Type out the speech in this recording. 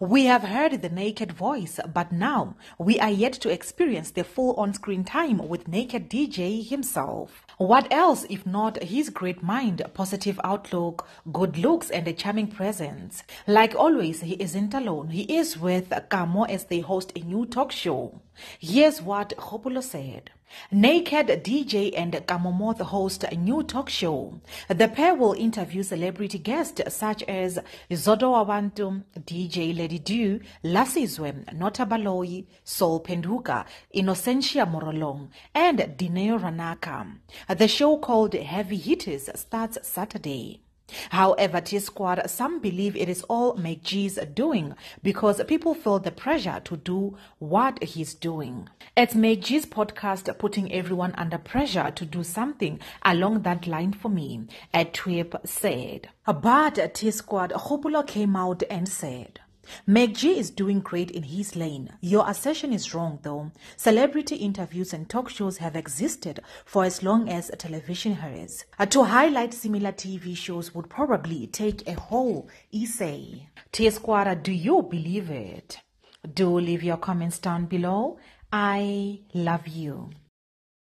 We have heard the naked voice, but now we are yet to experience the full on screen time with Naked DJ himself. What else if not his great mind, positive outlook, good looks, and a charming presence? Like always, he isn't alone. He is with Kamo as they host a new talk show. Here's what Kgopolo said. Naked DJ and Kamomoth host a new talk show. The pair will interview celebrity guests such as Zodwa Wabantu, DJ Lady Du, Lasizwe, Nota Baloyi, Sol Phenduka, Innocentia Morolong, and Dineo Ranaka. The show called Heavy Hitters starts Saturday. However, T Squad, some believe it is all MacG's doing because people feel the pressure to do what he's doing. It's MacG's podcast putting everyone under pressure to do something along that line for me, a Twip said. But T Squad, Kgopolo came out and said, MacG is doing great in his lane. Your assertion is wrong, though. Celebrity interviews and talk shows have existed for as long as television has. Uh, to highlight similar TV shows would probably take a whole essay. T Squara, do you believe it? Do leave your comments down below. I love you.